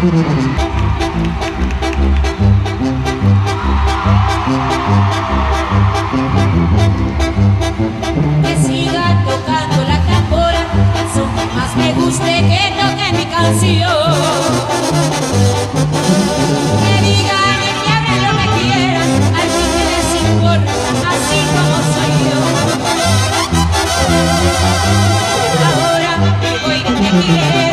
Que siga tocando la tambora, canción que más me guste que toque mi canción. Que digan y que hablen lo que quieran, al fin que les importa, así como soy yo. Ahora me voy de quiero.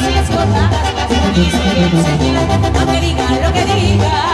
las mascotas y seguimos seguidas, aunque digan lo que digan.